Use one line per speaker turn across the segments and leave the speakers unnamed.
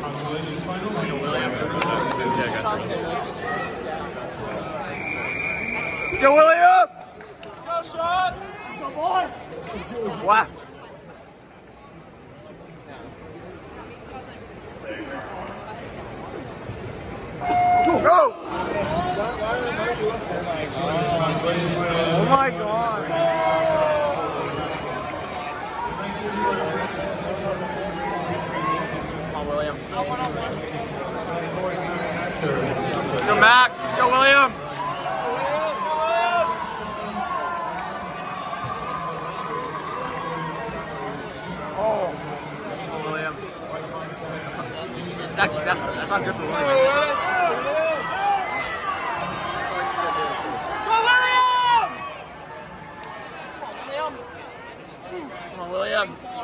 Consolation final.
Let's go, William! Go, Sean! Let's go, boy! What? Go!
Consolation final.
Oh my god. William. Let's go, Max. Let's go, William. Oh. William. That's not, exactly, that's, that's not good for William. William.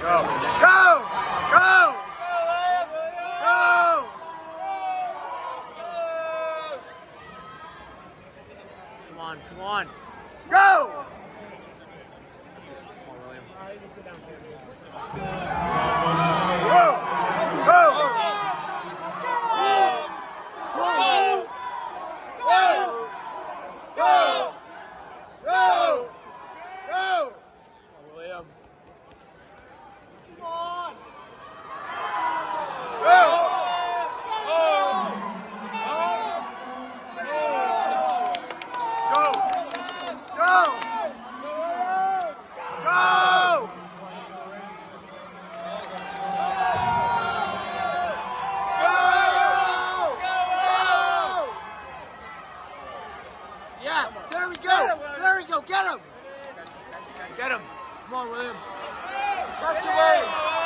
Go. Go! Go! Go! Come on, come on. Go! Come on, William. Go! Go! Go! Go! Go! Go! Go! William. Come on! Go! Go! Go! Go! Go! Go! Yeah, there we go. There we go. Get him. Get him. Come on, Williams. That's your way.